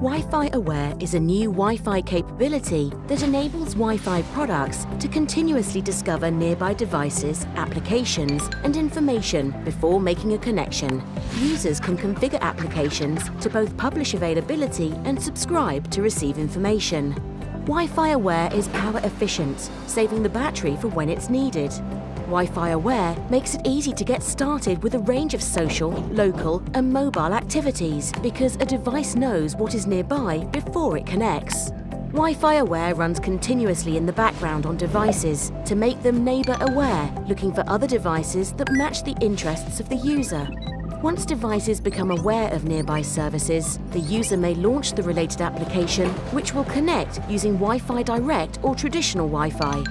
Wi-Fi Aware is a new Wi-Fi capability that enables Wi-Fi products to continuously discover nearby devices, applications and information before making a connection. Users can configure applications to both publish availability and subscribe to receive information. Wi-Fi Aware is power efficient, saving the battery for when it's needed. Wi-Fi Aware makes it easy to get started with a range of social, local and mobile activities because a device knows what is nearby before it connects. Wi-Fi Aware runs continuously in the background on devices to make them neighbour aware, looking for other devices that match the interests of the user. Once devices become aware of nearby services, the user may launch the related application, which will connect using Wi-Fi Direct or traditional Wi-Fi.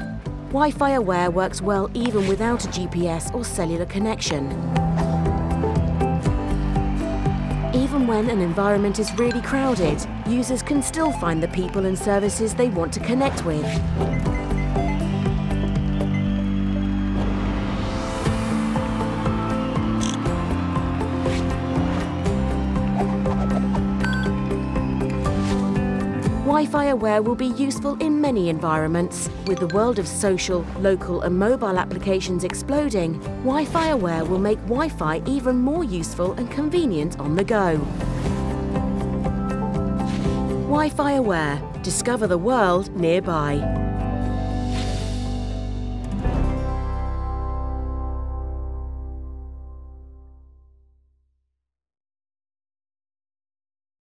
Wi-Fi Aware works well even without a GPS or cellular connection. Even when an environment is really crowded, users can still find the people and services they want to connect with. Wi-Fi Aware will be useful in many environments. With the world of social, local and mobile applications exploding, Wi-Fi Aware will make Wi-Fi even more useful and convenient on the go. Wi-Fi Aware. Discover the world nearby.